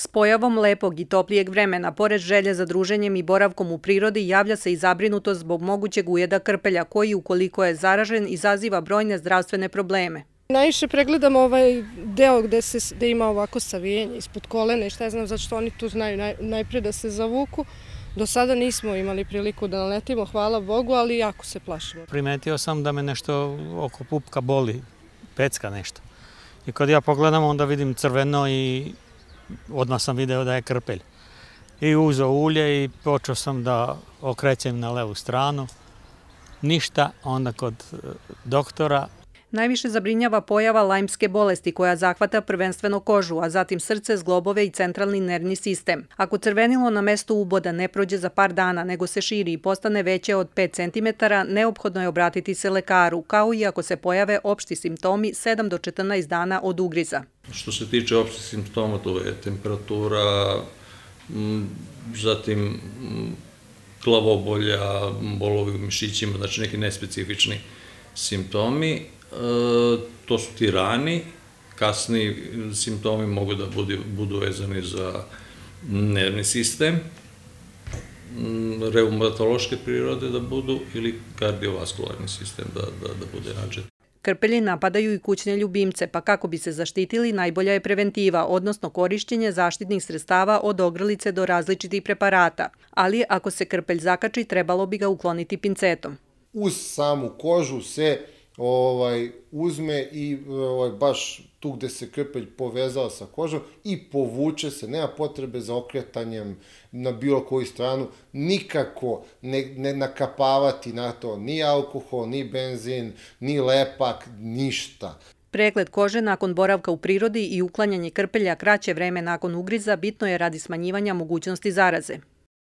S pojavom lepog i toplijeg vremena, pored želje za druženjem i boravkom u prirodi, javlja se i zabrinutost zbog mogućeg ujeda krpelja, koji, ukoliko je zaražen, izaziva brojne zdravstvene probleme. Najviše pregledamo ovaj deo gde, se, gde ima ovako savijenje ispod kolena i šta ja znam, zašto oni tu znaju naj, najpre da se zavuku. Do sada nismo imali priliku da naletimo, hvala Bogu, ali jako se plašimo. Primetio sam da me nešto oko pupka boli, pecka nešto. I kad ja pogledam, onda vidim crveno i odmah sam video da je krpelj. I uzeo ulje i počeo sam da okrećem na levu stranu. Ništa, onda kod e, doktora Najviše zabrinjava pojava lajmske bolesti koja zahvata prvenstveno kožu, a zatim srce, zglobove i centralni nervni sistem. Ako crvenilo na mestu uboda ne prođe za par dana, nego se širi i postane veće od 5 cm, neophodno je obratiti se lekaru, kao i ako se pojave opšti simptomi 7 do 14 dana od ugriza. Što se tiče opštih simptoma, to je temperatura, zatim glavobolja, bolovi u mišićima, znači neki nespecifični simptomi to su ti rani, kasni simptomi mogu da budu, budu vezani za nervni sistem, reumatološke prirode da budu ili kardiovaskularni sistem da, da, da bude nađet. Krpelji napadaju i kućne ljubimce, pa kako bi se zaštitili, najbolja je preventiva, odnosno korišćenje zaštitnih sredstava od ogrlice do različitih preparata. Ali ako se krpelj zakači, trebalo bi ga ukloniti pincetom. Uz samu kožu se ovaj, uzme i ovaj, baš tu gde se krpelj povezao sa kožom i povuče se, nema potrebe za okretanjem na bilo koju stranu, nikako ne, ne nakapavati na to ni alkohol, ni benzin, ni lepak, ništa. Pregled kože nakon boravka u prirodi i uklanjanje krpelja kraće vreme nakon ugriza bitno je radi smanjivanja mogućnosti zaraze.